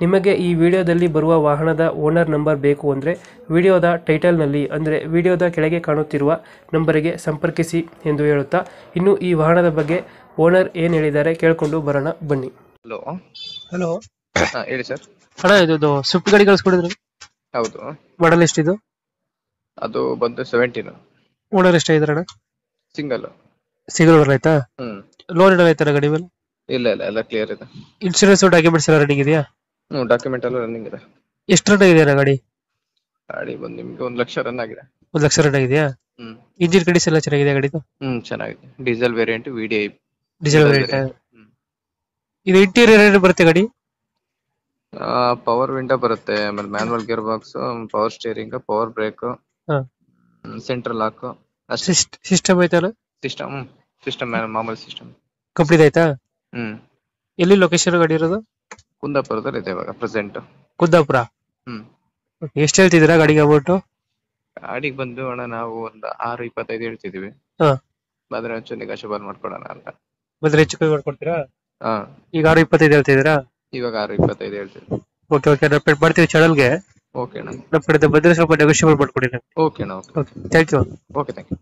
ನಿಮಗೆ ಈ ವಿಡಿಯೋದಲ್ಲಿ ಬರುವ ವಾಹನದ ಓನರ್ ನಂಬರ್ ಬೇಕು ಅಂದರೆ ವಿಡಿಯೋದ ಟೈಟಲ್ನಲ್ಲಿ ಅಂದರೆ ವಿಡಿಯೋದ ಕೆಳಗೆ ಕಾಣುತ್ತಿರುವ ನಂಬರಿಗೆ ಸಂಪರ್ಕಿಸಿ ಎಂದು ಹೇಳುತ್ತಾ ಇನ್ನು ಈ ವಾಹನದ ಬಗ್ಗೆ ಓನರ್ ಏನು ಹೇಳಿದ್ದಾರೆ ಕೇಳಿಕೊಂಡು ಬರೋಣ ಬನ್ನಿ. ಹಲೋ. ಹಲೋ. ಹೇಳಿ ಸರ್. ಅಣ್ಣ ಇದು ಸ್ವಿಫ್ಟ್ ಗಾಡಿ ಕಳಿಸ್ಕೊಡಿದ್ರು? ಹೌದು. ಮಾಡಲ್ ಎಷ್ಟಿದು? ಅದು ಬಂದು ಸೆವೆಂಟೀನ್ ಓನರ್ ಎಷ್ಟಾಗಿದ್ದಾರೆ ಅಣ್ಣ? ಸಿಂಗಲ್ ಓನರ್ ಆಯ್ತಾ? ಹ್ಮ್. ಲೋನ್ ಇಡಲ್ಲ ಆಯ್ತಾರ ಗಾಡಿ ಮೇಲೆ? ಇಲ್ಲ ಇಲ್ಲ ಎಲ್ಲ ಕ್ಲಿಯರ್ ಇದೆ. ಇನ್ಶೂರೆನ್ಸ್ ಡಾಕ್ಯುಮೆಂಟ್ಸ್ ಎಲ್ಲ ರೆಡಿ ಇದೆಯಾ? ಹ್ಮ್ ಡಾಕ್ಯುಮೆಂಟ್ ಎಲ್ಲ ರನ್ನಿಂಗ್ ಇದೆ. ಎಷ್ಟು ರೇಟ್ ಇದೆ ಗಾಡಿ? ಗಾಡಿ ಬಂದು ನಿಮ್ಗೆ ಒಂದು ಲಕ್ಷ ರನ್ ಆಗಿದೆ. ಒಂದು ಲಕ್ಷ ರನ್ ಆಗಿದೆಯಾ? ಹ್ಮ್. ಇಂಜಿನ್ ಕಂಡೀಷನ್ ಎಲ್ಲ ಚೆನ್ನಾಗಿದೆ ಗಾಡಿದು? ಹ್ಮ್ ಚೆನ್ನಾಗಿದೆ. Diesel variant V D I diesel variant ಇದು ಇಂಟೀರಿಯರ್ ಏನು ಬರುತ್ತೆ ಗಾಡಿ? ಪವರ್ ವಿಂಡೋ ಬರುತ್ತೆ ಆಮೇಲೆ manual gear box power steering power brake ಹಾ ಸೆಂಟ್ರಲ್ ಲಾಕ್ ಅಷ್ಟೇ. ಸಿಸ್ಟಮ್ ಐತಲ್ಲ ಸಿಸ್ಟಮ್ ಸಿಸ್ಟಮ್ ಮಾಮೂಲಿ ಸಿಸ್ಟಮ್ ಕಂಪ್ಲೀಟ್ ಆಯ್ತಾ? ಹ್ಮ್. ಎಲ್ಲಿ ಲೊಕೇಶನ್ ಗಾಡಿ ಇರೋದು? ಕುಂದಾಪುರದಲ್ಲಿ ಇದೆ ಇವಾಗ ಪ್ರೆಸೆಂಟ್ ಕುಂದಾಪುರ? ಹ್ಮ್. ಎಷ್ಟು ಹೇಳ್ತಿದ್ದೀರಾ ಗಾಡಿಗೆ ಅಮೌಂಟು ಗಾಡಿಗೆ ಬಂದು ಅಣ್ಣ ನಾವು ಒಂದು ಆರು ಇಪ್ಪತ್ತೈದು ಹೇಳ್ತಿದೀವಿ ಹಾ. ಬಂದ್ರೆ ಒಂಚೂರು ನೆಗೋಷಿಯಬಲ್ ಮಾಡ್ಕೊಡೋಣ ಅಂತ. ಬಂದ್ರೆ ಹೆಚ್ಚು ಕೈ ಮಾಡ್ಕೊಡ್ತೀರಾ? ಹಾ. ಈಗ ಆರು ಇಪ್ಪತ್ತೈದು ಹೇಳ್ತಿದ್ದೀರಾ? ಇವಾಗ ಆರು ಇಪ್ಪತ್ತೈದು ಹೇಳ್ತೀವಿ ಓಕೆ ಓಕೆ ಬರ್ತೀವಿ ಮಾಡ್ತೀವಿ ಚಾನಲ್ಗೆ ಓಕೆ ಅಣ್ಣ. ನಮ್ಮ ಕಡೆ ಬಂದ್ರೆ ಸ್ವಲ್ಪ ನೆಗೋಷಿಯಬಲ್ ಮಾಡ್ಕೊಡಿ ಓಕೆ ಅಣ್ಣ okay okay thank you okay thank you